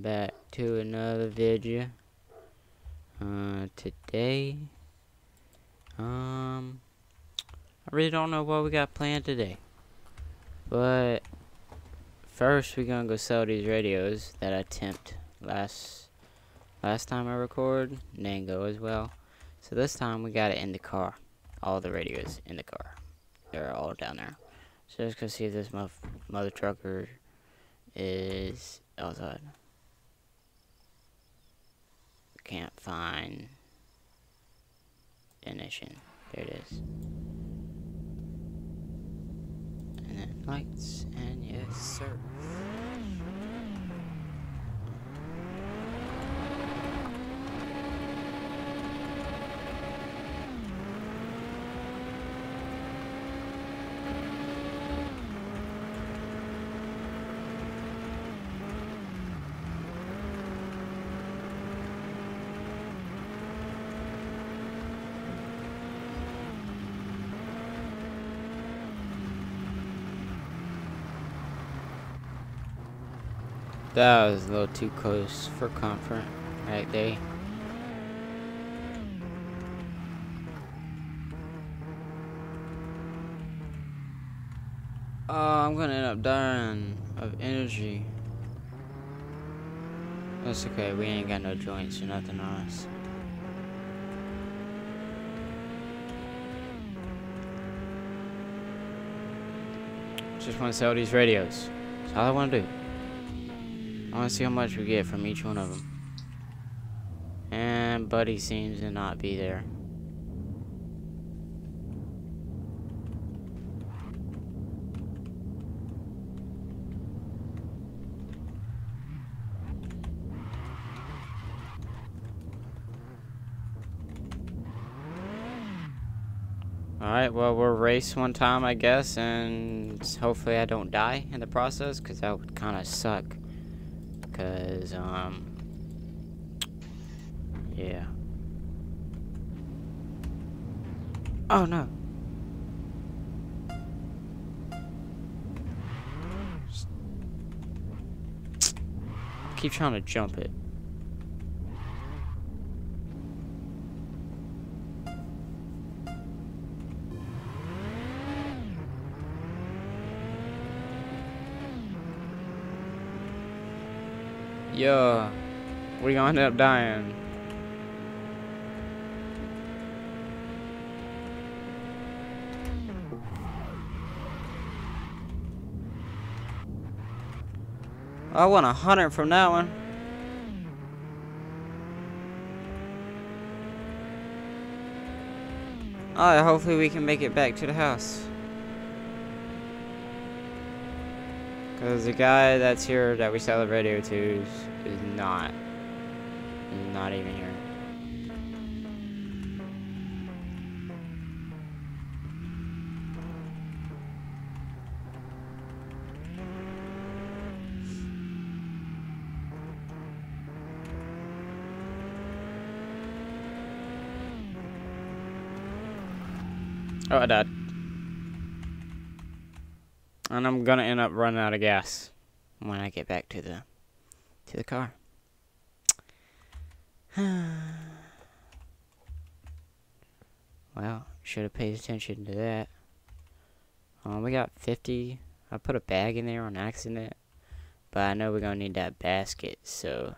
Back to another video. Uh, today, um, I really don't know what we got planned today. But, first we're gonna go sell these radios that I temped last, last time I recorded, and go as well. So this time we got it in the car. All the radios in the car. They're all down there. So let's go see if this mother trucker is outside. Can't find ignition. There it is. And then lights, and yes, sir. That was a little too close for comfort right there. Oh, I'm gonna end up dying of energy. That's okay, we ain't got no joints or nothing on us. Just want to sell these radios. That's all I want to do. I want to see how much we get from each one of them. And Buddy seems to not be there. Alright, well, we'll race one time, I guess, and hopefully I don't die in the process, because that would kind of suck. Because, um, yeah. Oh, no. Keep trying to jump it. Yo, We're gonna end up dying. I want a hundred from that one. Alright, hopefully we can make it back to the house. Because the guy that's here that we sell the radio to is, not. Not even here. Oh, I died. And I'm gonna end up running out of gas when I get back to the to the car. well, should have paid attention to that. Um, we got 50. I put a bag in there on accident, but I know we're gonna need that basket, so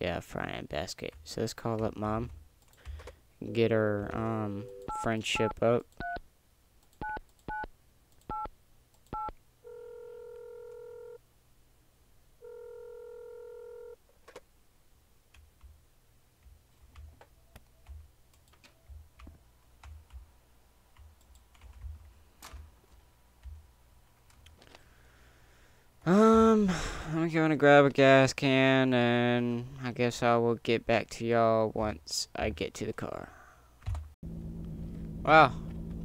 yeah, frying basket. So let's call up mom, get her um friendship up. Um, To grab a gas can, and I guess I will get back to y'all once I get to the car. Wow,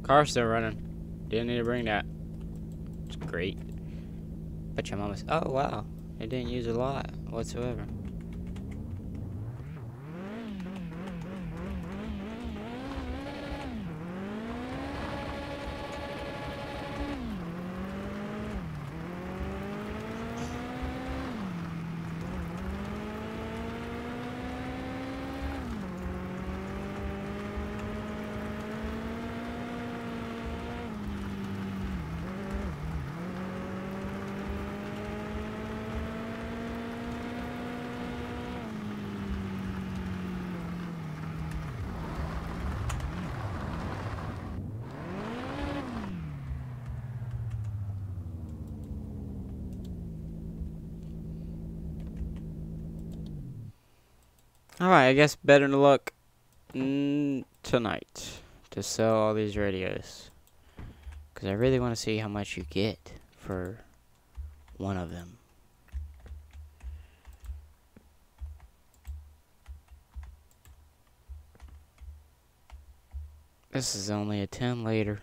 car's still running. Didn't need to bring that. It's great. But your mama's. Oh, wow. It didn't use a lot whatsoever. I guess better luck tonight to sell all these radios. Because I really want to see how much you get for one of them. This is only a 10 later.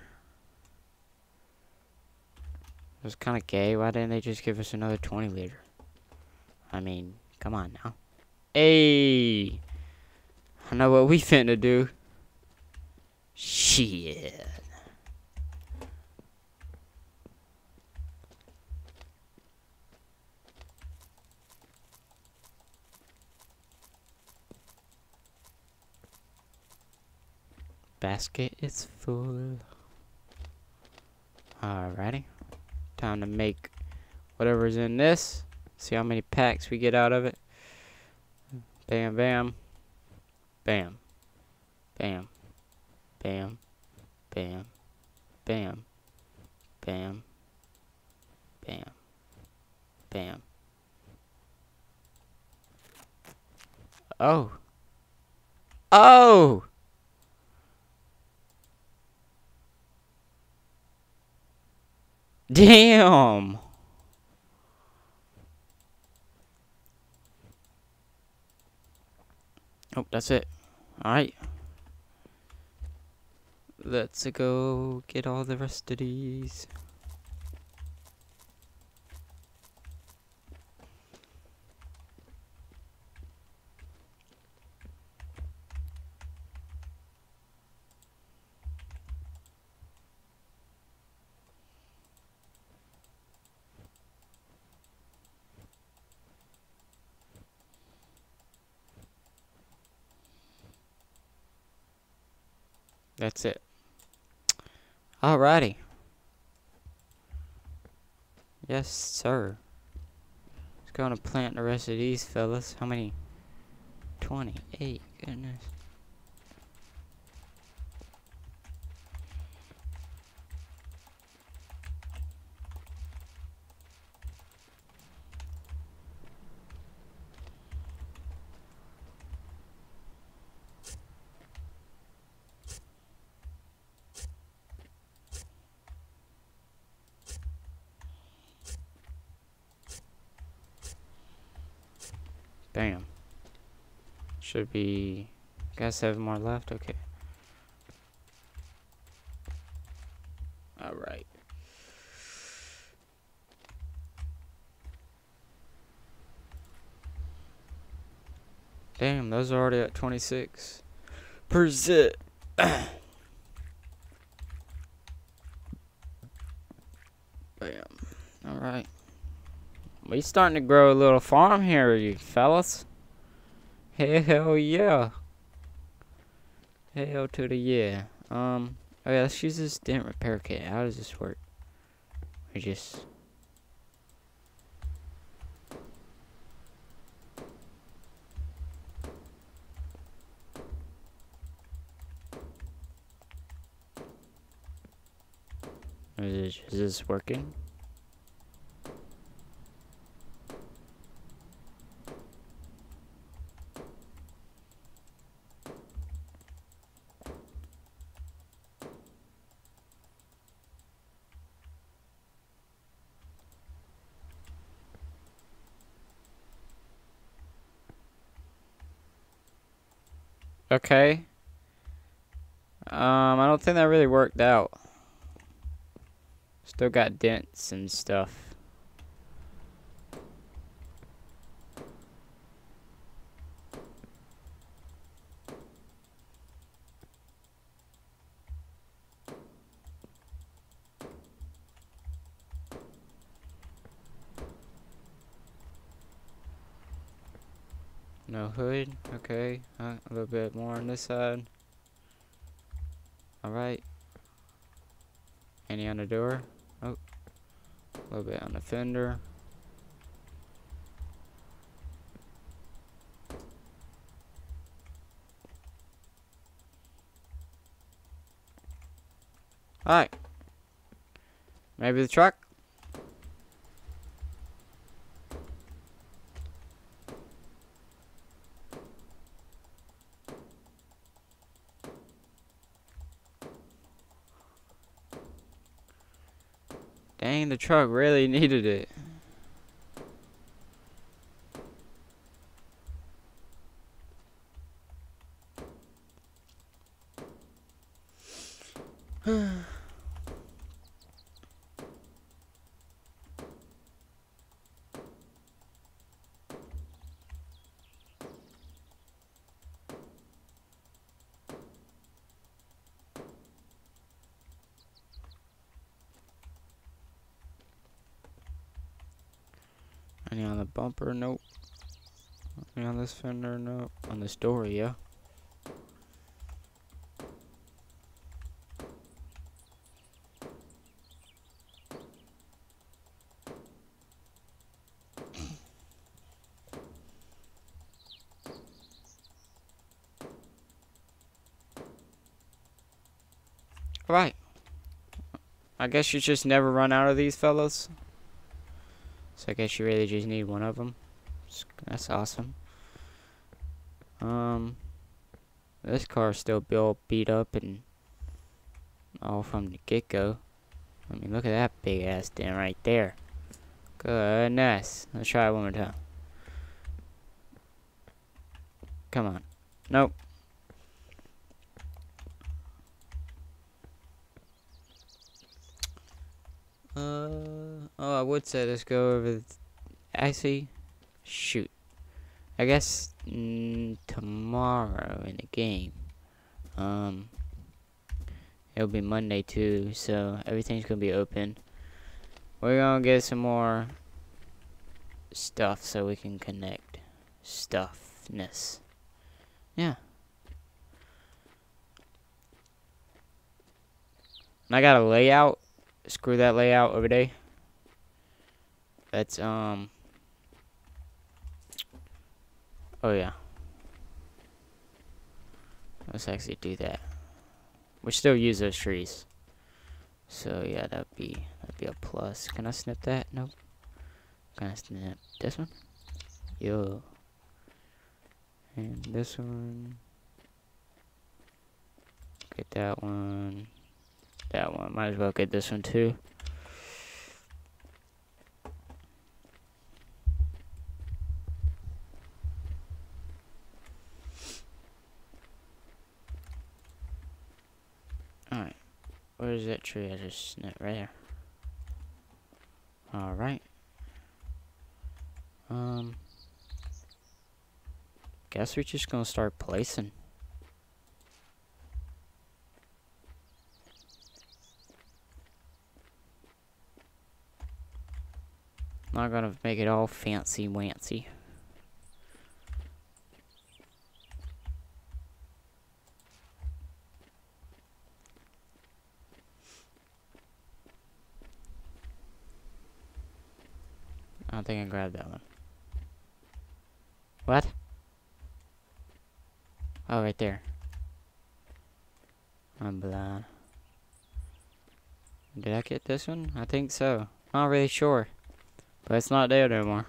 It was kind of gay. Why didn't they just give us another 20 liter? I mean, come on now. Hey! I know what we finna do. Shit. Basket is full. Alrighty. Time to make whatever's in this. See how many packs we get out of it. Bam, bam. Bam. Bam. Bam. Bam. Bam. Bam. Bam. Bam. Oh. Oh! Damn! Oh, that's it. Alright. Let's go get all the rest of these. That's it. Alrighty. Yes, sir. Let's go and plant the rest of these fellas. How many? 28. Goodness. Bam. Should be... Got seven more left? Okay. Alright. Damn, those are already at 26 percent. Bam. Alright. We starting to grow a little farm here, you fellas. Hell yeah. Hell to the yeah. Um, oh yeah, let's use this dent repair kit. How does this work? We just... Is this working? Okay. Um, I don't think that really worked out. Still got dents and stuff. No hood. Okay. Uh, a little bit more on this side. Alright. Any on the door? Oh. A little bit on the fender. Alright. Maybe the truck? the truck really needed it. Any on the bumper? Nope. Fender? Nope. On this door, yeah. Right. I guess you just never run out of these fellows. So I guess you really just need one of them. That's awesome. Um, this car is still built beat up and all from the get-go. I mean, look at that big ass dent right there. Goodness. Let's try it one more time. Come on. Nope. Uh, oh, I would say let's go over. Actually, shoot. I guess mm, tomorrow in the game. Um, it'll be Monday too, so everything's gonna be open. We're gonna get some more stuff so we can connect stuffness. Yeah. I got a layout screw that layout over there. That's, um... Oh, yeah. Let's actually do that. We still use those trees. So, yeah, that'd be, that'd be a plus. Can I snip that? Nope. Can I snip this one? Yo. And this one. Get that one that one. Might as well get this one too. Alright. Where's that tree I just snipped right there? Alright. Um guess we're just gonna start placing. Not gonna make it all fancy wancy. Don't think I grabbed that one. What? Oh, right there. I'm. Did I get this one? I think so. Not really sure. But it's not there anymore.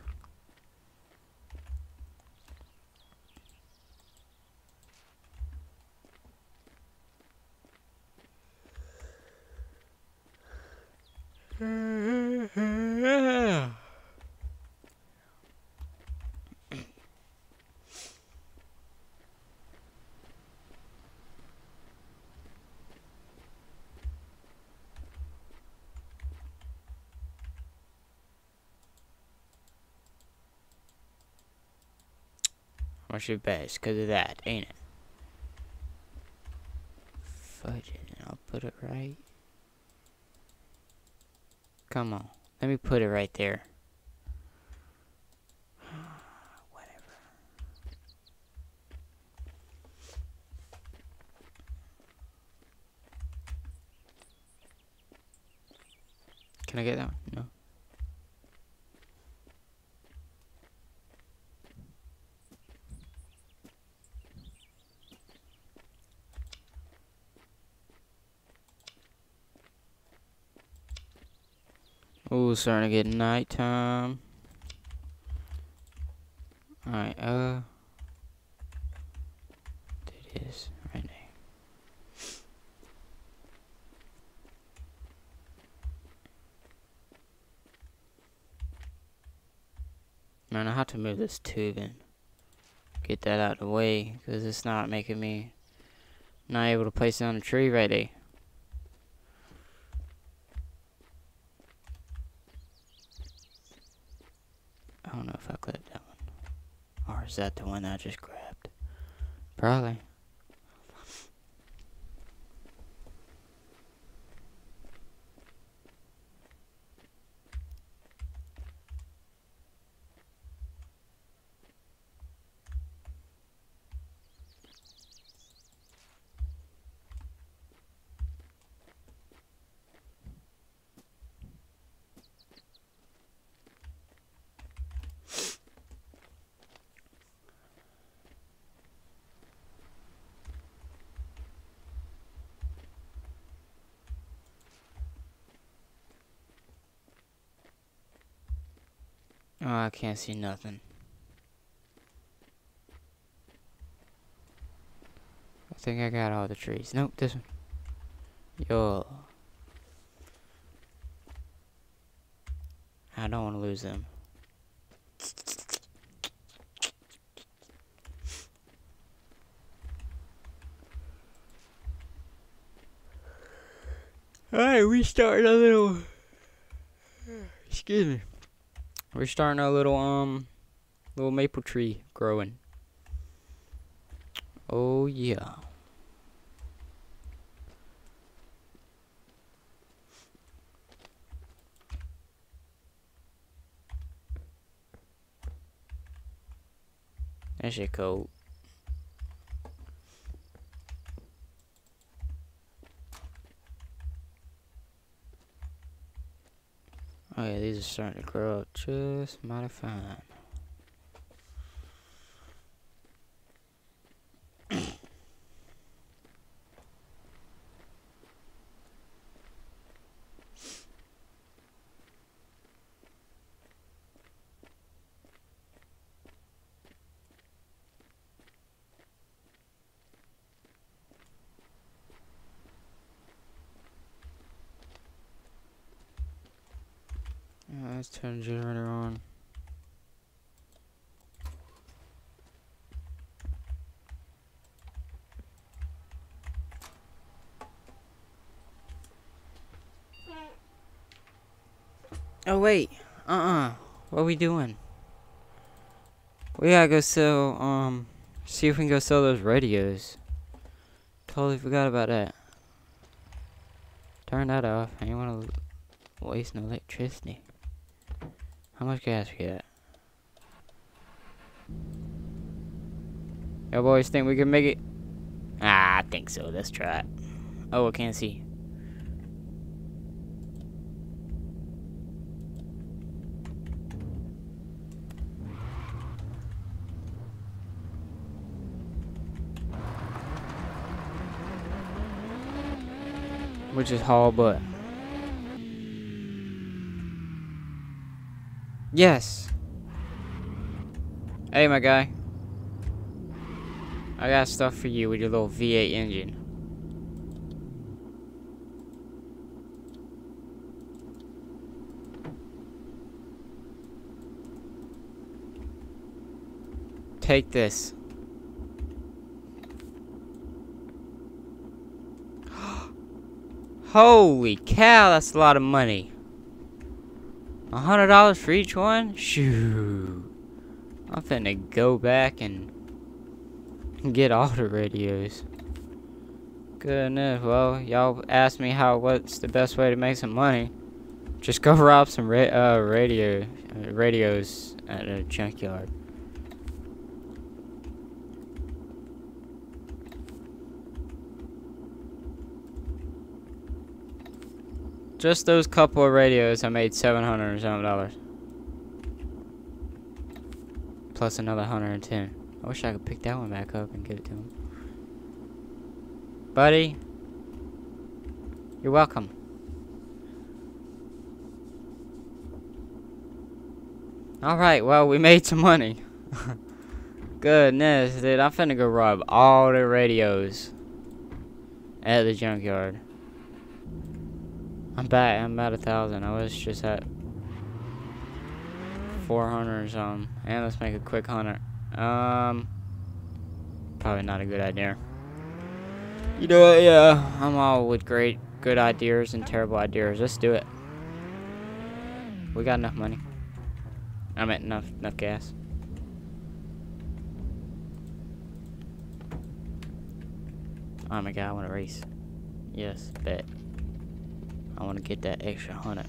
What's your best? Because of that, ain't it? Fudge it, and I'll put it right. Come on. Let me put it right there. starting to get nighttime. Alright, uh. there It is right now. Man, I have to move this tubing. Get that out of the way, because it's not making me not able to place it on the tree right there. I don't know if I clipped that one. Or is that the one I just grabbed? Probably. Oh, I can't see nothing. I think I got all the trees. Nope, this one. Yo. I don't want to lose them. Alright, we start a little. Excuse me. We're starting a little um little maple tree growing. Oh yeah. That shit cold. Are starting to grow up just mighty fine. let's turn the generator on. Oh wait, uh-uh. What are we doing? We gotta go sell, um, see if we can go sell those radios. Totally forgot about that. Turn that off. I ain't wanna waste no electricity. How much gas we got? Y'all boys think we can make it? Ah, I think so. Let's try it. Oh, I can't see. Which is haul but Yes. Hey, my guy. I got stuff for you with your little V8 engine. Take this. Holy cow, that's a lot of money. A hundred dollars for each one? Shoo. I'm finna go back and get all the radios. Goodness, well, y'all asked me how, what's the best way to make some money. Just go rob some ra uh, radio, uh, radios at a junkyard. Just those couple of radios, I made 700 or something dollars. Plus another 110. I wish I could pick that one back up and give it to him. Buddy, you're welcome. Alright, well, we made some money. Goodness, dude, I'm finna go rob all the radios at the junkyard. I'm back. I'm at a thousand. I was just at 400 or something. And let's make a quick hunter. Um, probably not a good idea. You know what? Yeah, I'm all with great, good ideas and terrible ideas. Let's do it. We got enough money. I meant enough, enough gas. Oh my god, I want to race. Yes, bet. I want to get that extra hundred.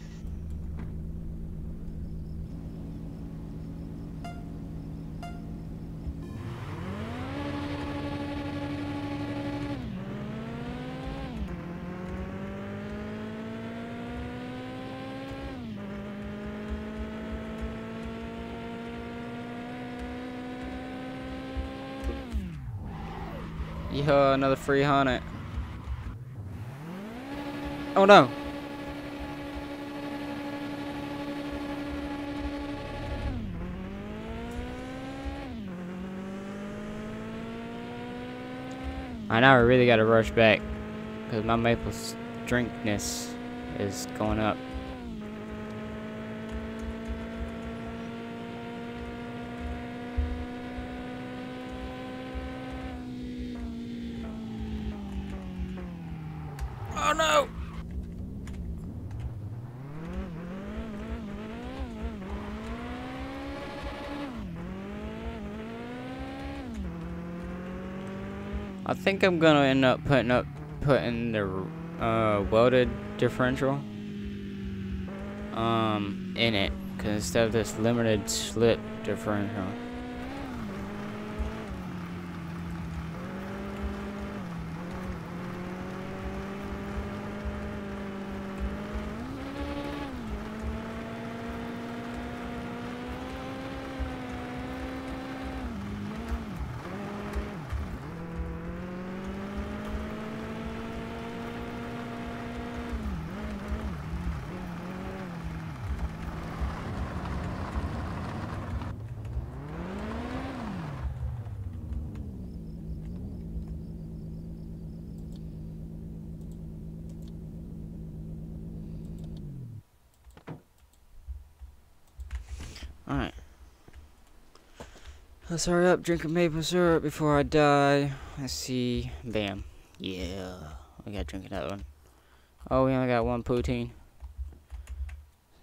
Yo, another free hunter. Oh no. I now really gotta rush back because my maple drinkness is going up. Think I'm gonna end up putting up putting the uh, welded differential um in it because instead of this limited slip differential. Alright. Let's hurry up, drink a maple syrup before I die. Let's see. Bam. Yeah. We gotta drink another one. Oh, we only got one poutine.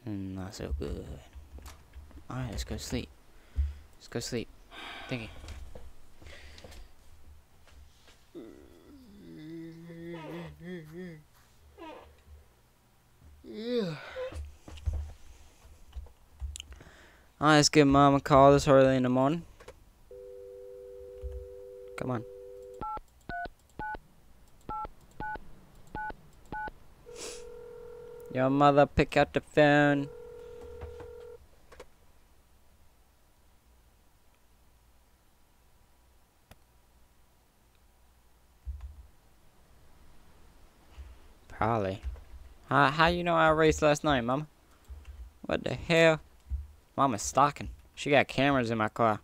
Mm, not so good. Alright, let's go sleep. Let's go sleep. Thank you. Yeah. Alright, let's give mom a call this early in the morning. Come on. Your mother pick up the phone. Probably. How, how you know I raced last night, mama? What the hell? Mama's stalking. She got cameras in my car.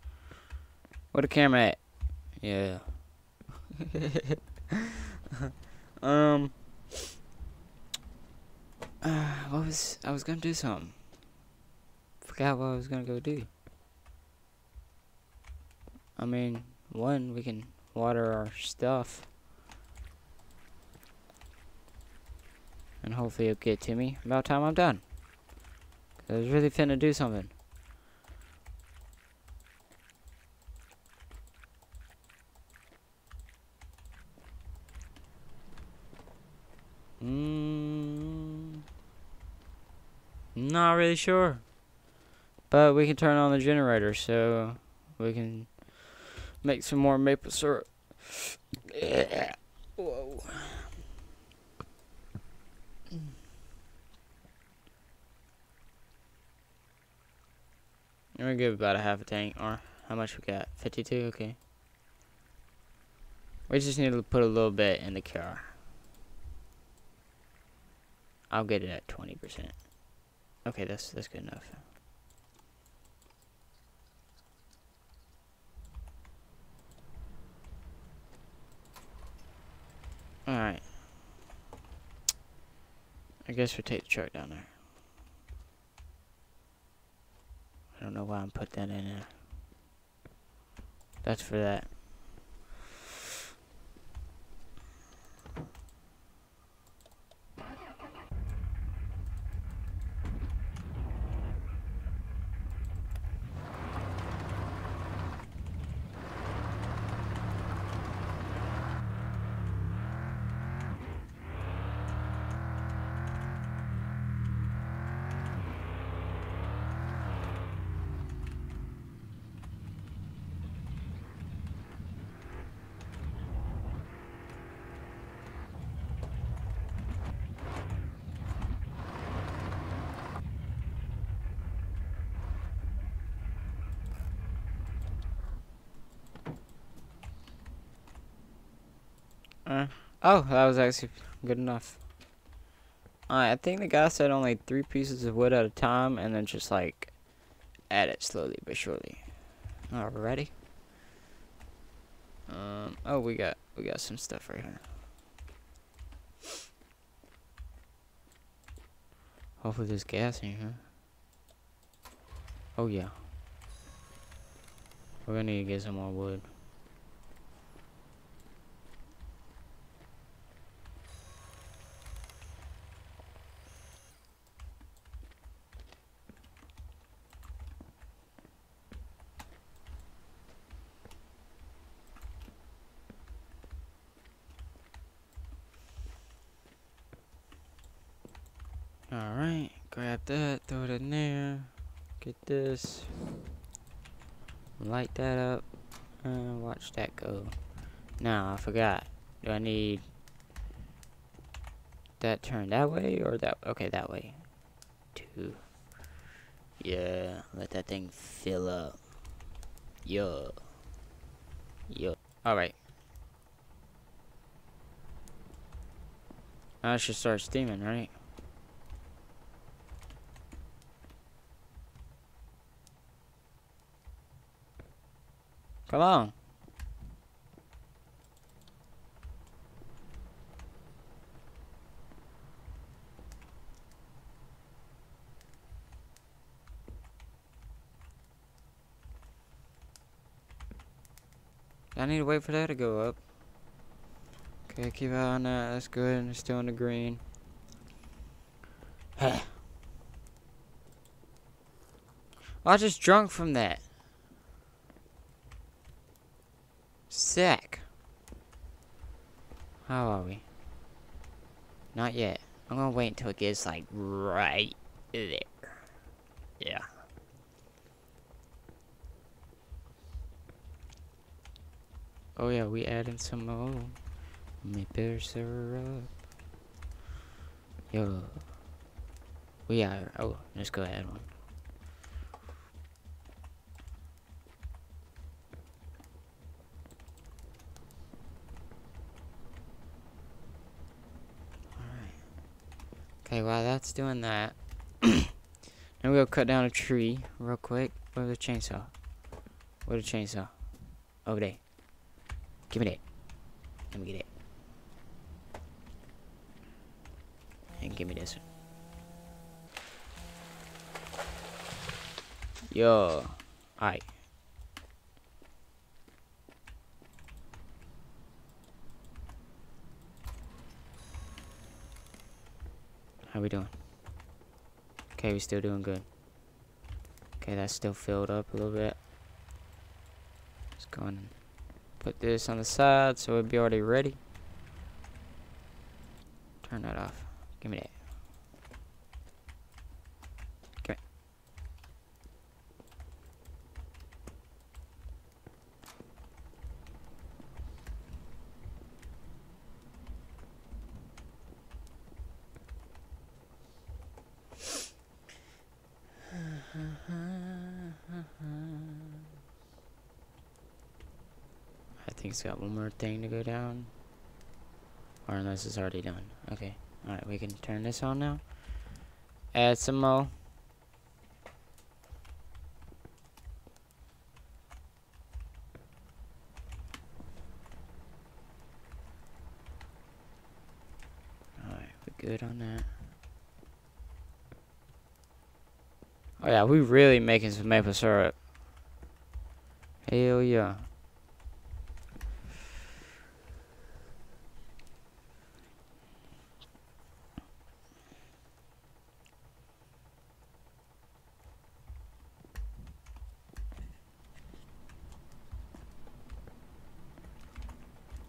Where the camera at? Yeah. um. Uh, what was I was gonna do something? Forgot what I was gonna go do. I mean, one we can water our stuff, and hopefully it'll get to me about time I'm done. I was really finna do something. Mm, not really sure. But we can turn on the generator so we can make some more maple syrup. Whoa. I'm gonna give about a half a tank, or how much we got? 52? Okay. We just need to put a little bit in the car. I'll get it at 20%. Okay, that's that's good enough. Alright. I guess we'll take the truck down there. I don't know why I'm put that in there. That's for that. Oh, that was actually good enough. I think the guy said only three pieces of wood at a time and then just like add it slowly but surely. Alrighty. Um, oh, we got we got some stuff right here. Hopefully there's gas in here. Oh yeah. We're gonna need to get some more wood. Alright, grab that, throw it in there. Get this. Light that up. And watch that go. Now, I forgot. Do I need that turn that way or that? Okay, that way. Two. Yeah, let that thing fill up. Yo. Yo. Alright. Now I should start steaming, right? Come on. I need to wait for that to go up. Okay, keep eye on that. That's good. It's still in the green. I just drunk from that. Sick. How are we? Not yet. I'm gonna wait until it gets like right there. Yeah. Oh yeah, we adding some more maple syrup. Yo. We are. Oh, let's go add one. Okay, while that's doing that, now we'll cut down a tree real quick with a chainsaw. With a chainsaw. Over there. Give me that. Let me get it. And give me this one. Yo. Alright. How we doing? Okay, we still doing good. Okay, that's still filled up a little bit. Let's go and put this on the side so it'll be already ready. Turn that off. Give me that. Give me. I think got one more thing to go down. Or unless it's already done. Okay. Alright, we can turn this on now. Add some more. Alright, we're good on that. Oh yeah, we really making some maple syrup. Hell yeah.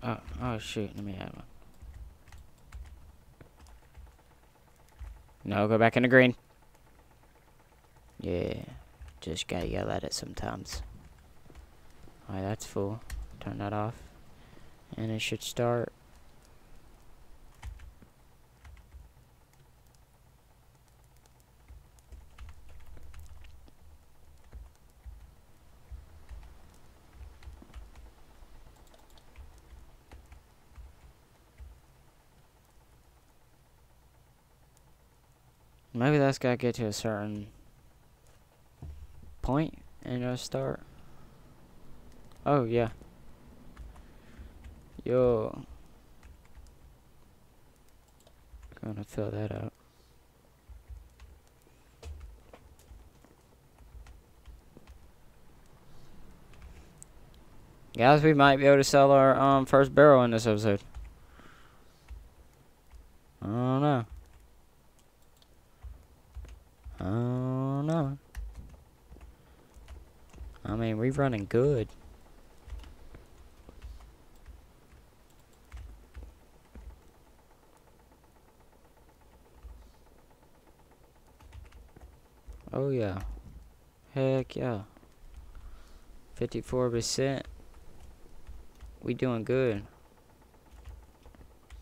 Oh, oh shoot, let me have one. No, go back in the green. Yeah, just gotta yell at it sometimes. Alright, that's full. Turn that off. And it should start. Maybe that's gotta get to a certain point and it'll start. Oh, yeah. Yo. Gonna fill that out. Guys, we might be able to sell our um first barrel in this episode. I don't know. I don't know. I mean, we running good. Oh yeah. Heck yeah. 54%. We doing good.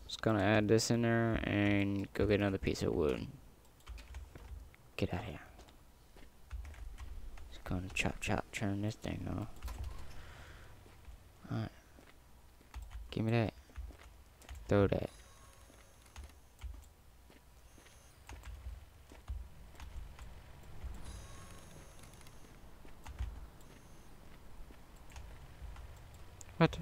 Just gonna add this in there and go get another piece of wood. Get out of here. Gonna chop chop turn this thing off. Alright. Give me that. Throw that. What?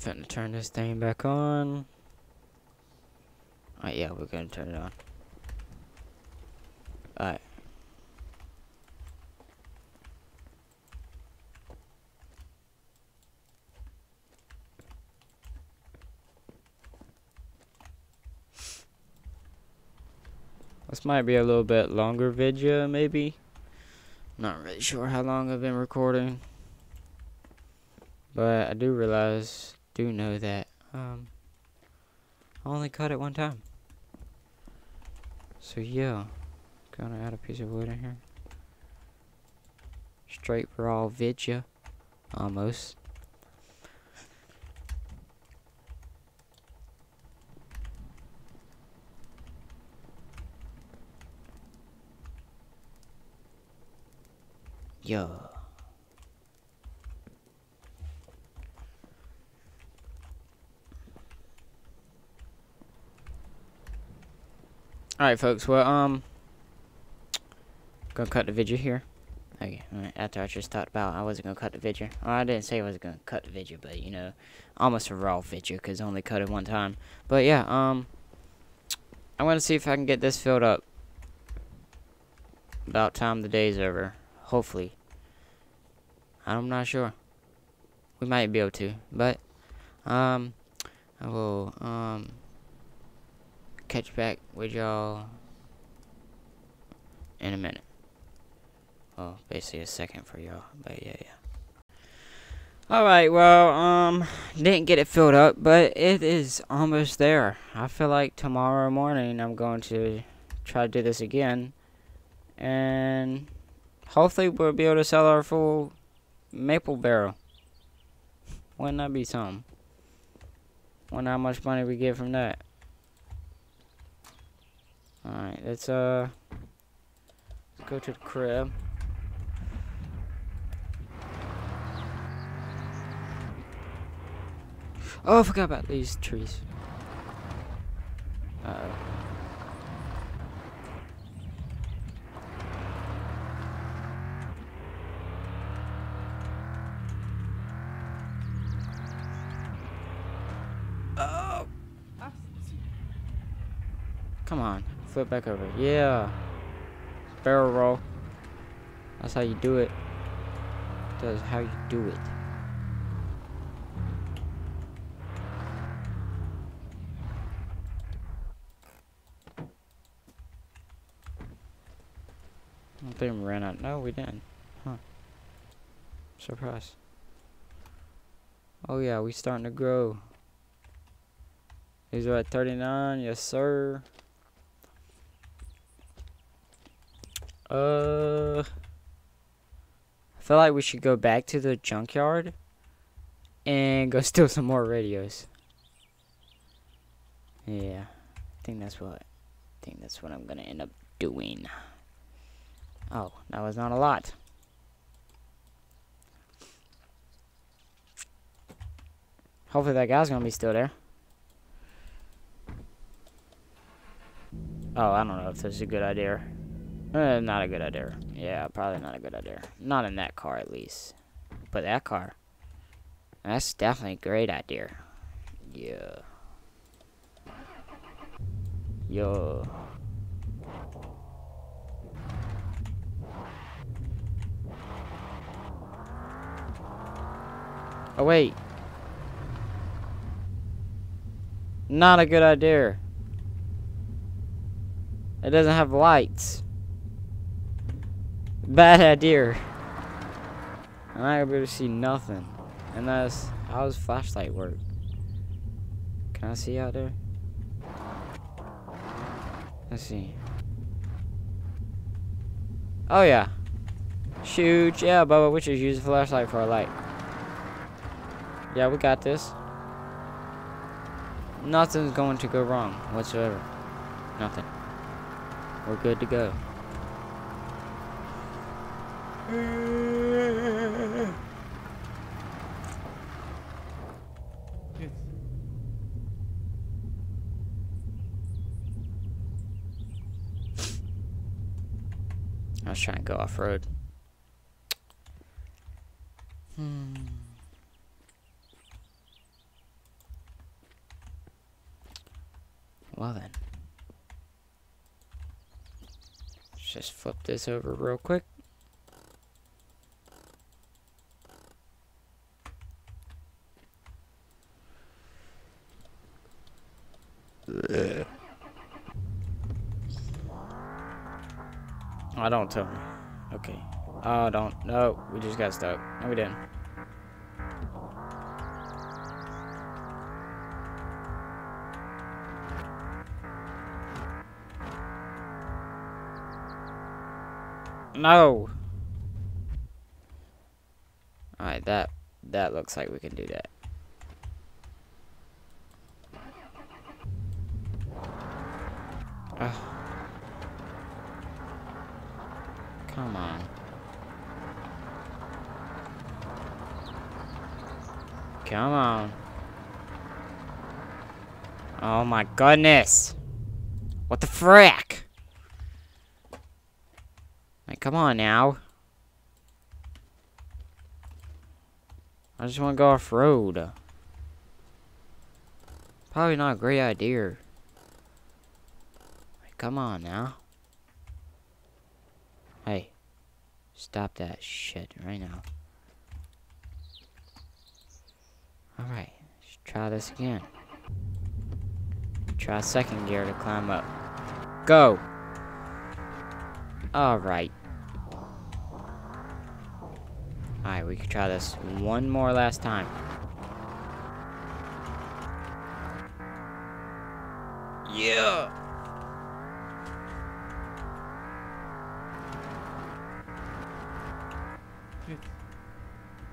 Finna turn this thing back on. Alright, yeah, we're gonna turn it on. Alright. This might be a little bit longer video, maybe. Not really sure how long I've been recording. But I do realize, do know that, um, I only cut it one time. So yeah, gonna add a piece of wood in here. Straight raw vidya, almost. Yeah. Alright, folks. Well, um, gonna cut the video here. Okay, after I just talked about I wasn't gonna cut the video. Well, I didn't say I wasn't gonna cut the video, but you know, almost a raw video because I only cut it one time. But yeah, um, I want to see if I can get this filled up. About time the day's over. Hopefully. I'm not sure. We might be able to, but um, I will um catch back with y'all in a minute. Well, basically a second for y'all, but yeah, yeah. Alright, well, um, didn't get it filled up, but it is almost there. I feel like tomorrow morning I'm going to try to do this again. And hopefully we'll be able to sell our full maple barrel. Wouldn't that be something? Wonder how much money we get from that. Alright, let's uh let's go to the crib. Oh I forgot about these trees. Uh -oh. Come on. Flip back over. Yeah. Barrel roll. That's how you do it. That's how you do it. I think we ran out. No, we didn't. Huh. Surprise. Oh yeah, we starting to grow. These are at 39, yes sir. Uh, I feel like we should go back to the junkyard and go steal some more radios. Yeah, I think that's what. I think that's what I'm gonna end up doing. Oh, that was not a lot. Hopefully that guy's gonna be still there. Oh, I don't know if this is a good idea. Uh, not a good idea. Yeah, probably not a good idea. Not in that car, at least. But that car. That's definitely a great idea. Yeah. Yo. Oh, wait. Not a good idea. It doesn't have lights. Bad idea. I'm not able to see nothing. And that's how does flashlight work? Can I see out there? Let's see. Oh yeah. Shoot, yeah, Bubba, should use a flashlight for a light. Yeah, we got this. Nothing's going to go wrong whatsoever. Nothing. We're good to go. I was trying to go off road. Hmm. Well then. Let's just flip this over real quick. Oh, don't tell me. Okay. Oh, don't. No, we just got stuck. No, we didn't. No. Alright, that that looks like we can do that. Ugh. Come on. Come on. Oh my goodness. What the frick? Like, come on now. I just want to go off-road. Probably not a great idea. Like, come on now. Hey. Stop that shit right now. Alright. Let's try this again. Try second gear to climb up. Go! Alright. Alright, we can try this one more last time. Yeah!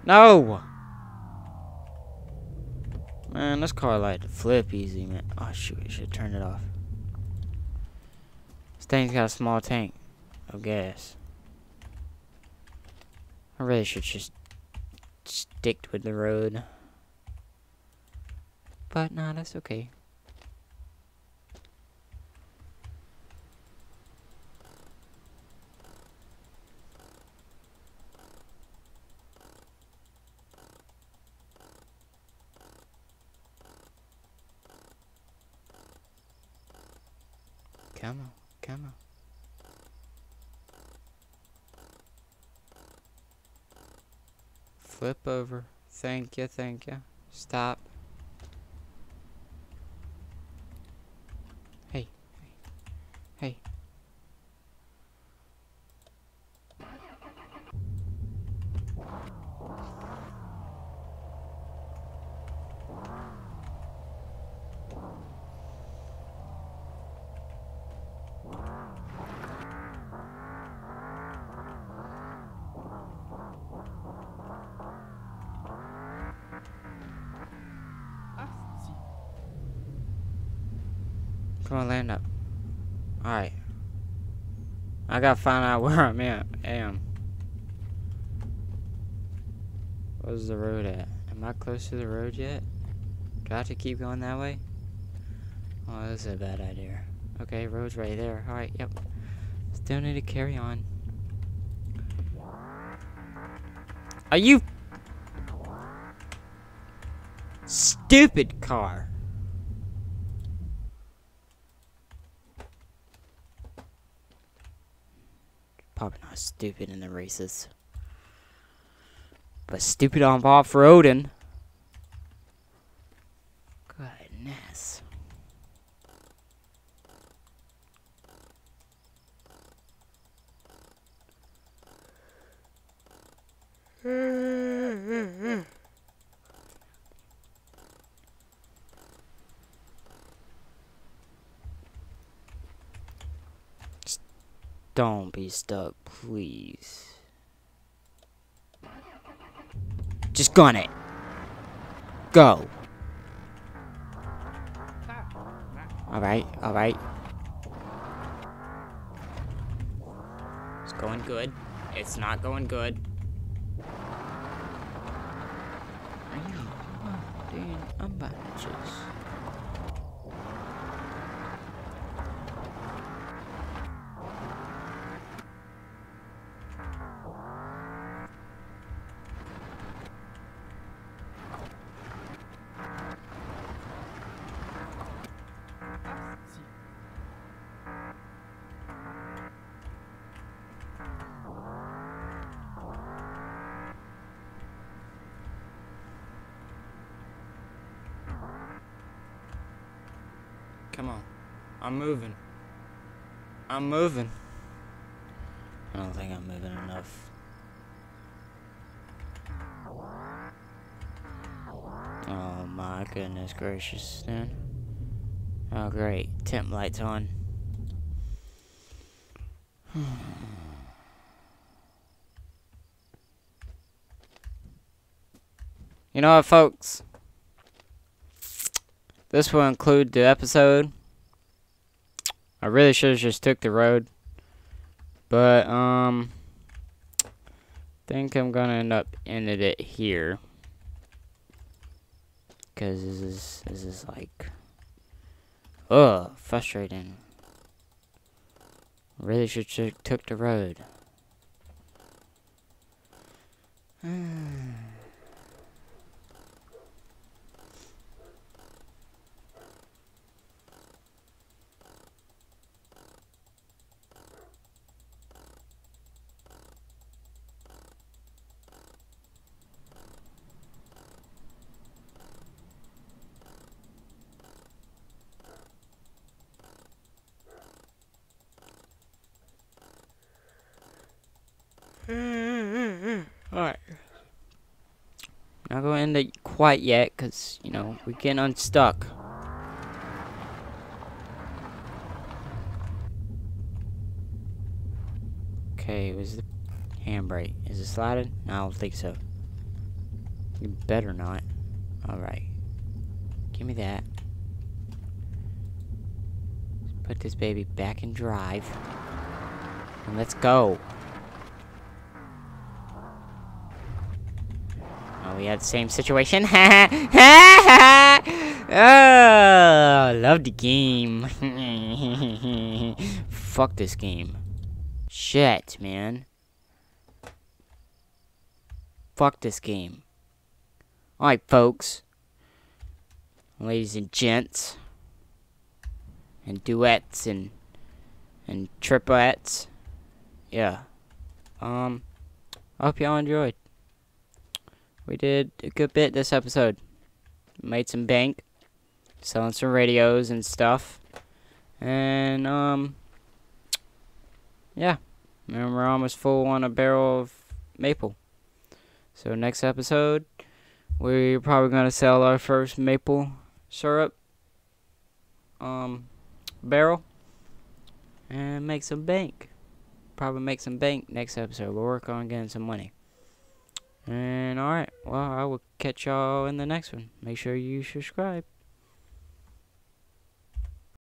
No! Man, this car like to flip easy, man. Oh shoot, I should turn it off. This thing's got a small tank of gas. I really should just stick with the road. But nah, that's okay. Come on, come on. Flip over. Thank you, thank you. Stop. Hey, hey, hey. Come on, land up. Alright. I gotta find out where I'm at. Am. Where's the road at? Am I close to the road yet? Do I have to keep going that way? Oh, this is a bad idea. Okay, road's right there. Alright, yep. Still need to carry on. Are you... Stupid car. Probably not stupid in the races. But stupid on off-roading. Goodness. Don't be stuck, please. Just gun it. Go. Alright, alright. It's going good. It's not going good. Are you doing unbatches? Come on. I'm moving. I'm moving. I don't think I'm moving enough. Oh my goodness gracious, then. Oh great, temp lights on. you know what, folks? This will include the episode. I really should have just took the road. But, um, think I'm gonna end up ending it here. Cause this is, this is like, ugh, frustrating. Really should have took the road. Alright. Not gonna end it quite yet, because, you know, we're getting unstuck. Okay, was the handbrake? Is it sliding? No, I don't think so. You better not. Alright. Give me that. Put this baby back in drive. And let's go. We had the same situation. oh, love the game. Fuck this game. Shit, man. Fuck this game. Alright, folks. Ladies and gents. And duets and and triplets. Yeah. Um, I hope y'all enjoyed. We did a good bit this episode. Made some bank, selling some radios and stuff. And, um, yeah. And we're almost full on a barrel of maple. So next episode, we're probably gonna sell our first maple syrup um barrel and make some bank. Probably make some bank next episode. We'll work on getting some money. And alright, well I will catch y'all in the next one. Make sure you subscribe.